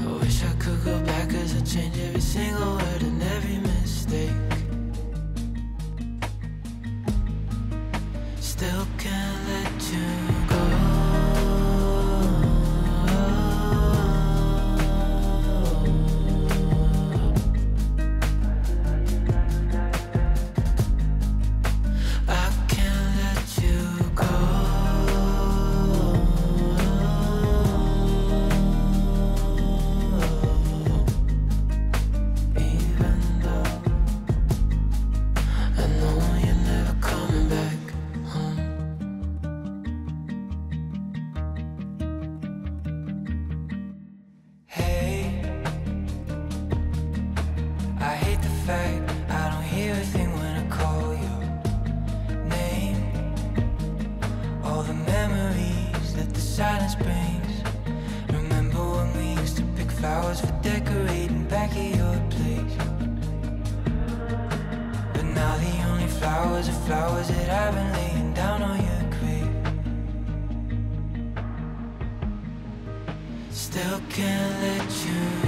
I wish I could go back as I change every single word and every mistake. Still can't let you. Flowers are flowers that I've been laying down on your grave. Still can't let you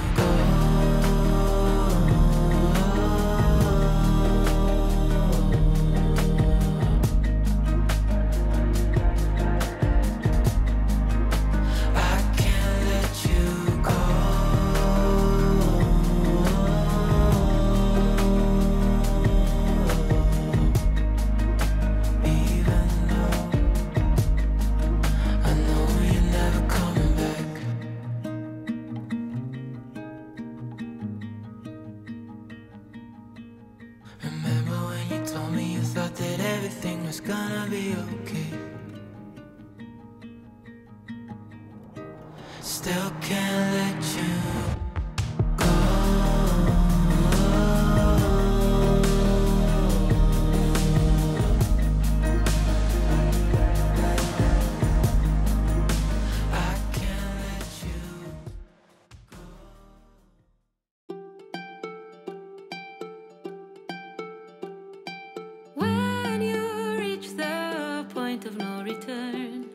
Remember when you told me you thought that everything was gonna be okay? Still can't let you point of no return.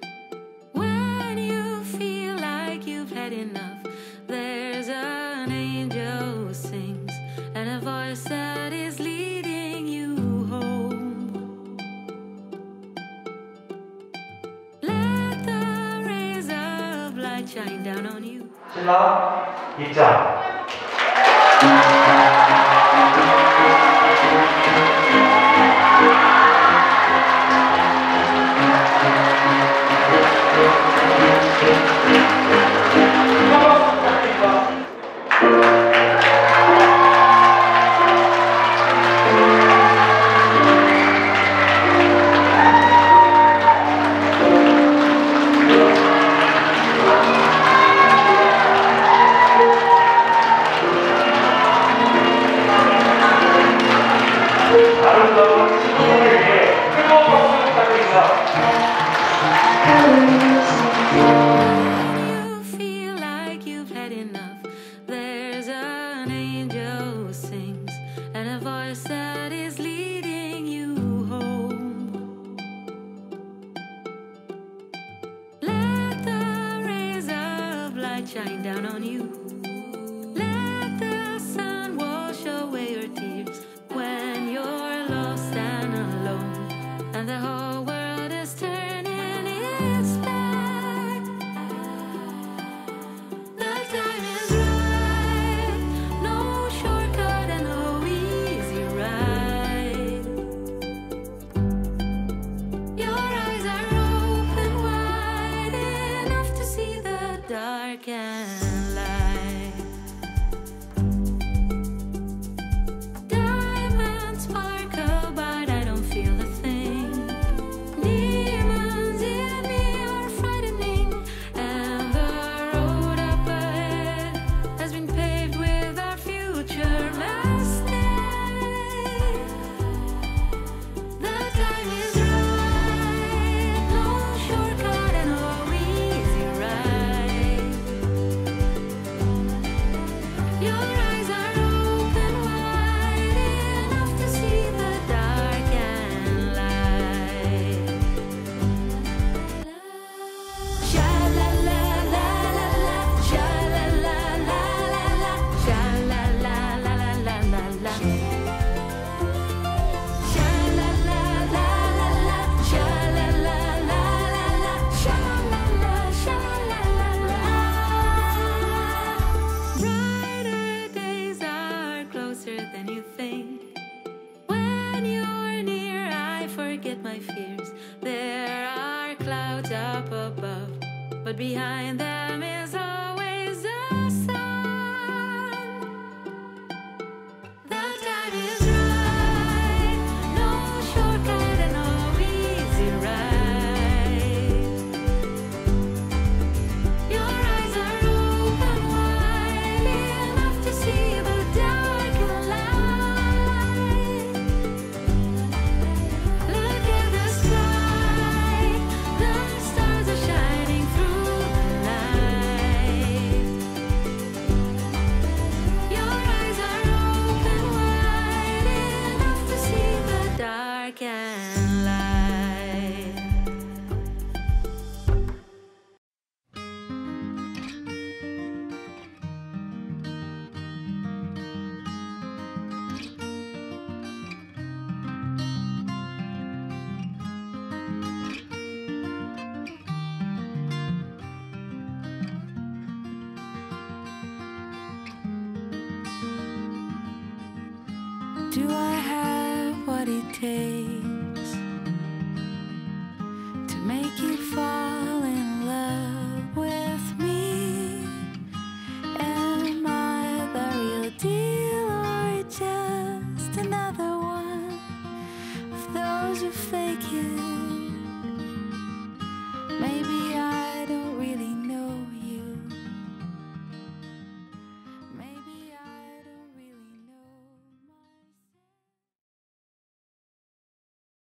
When you feel like you've had enough, there's an angel who sings and a voice that is leading you home. Let the rays of light shine down on you. 2장 there's an angel who sings and a voice that is leading you home. Let the rays of light shine down on you. Dark and above, but behind them is takes to make it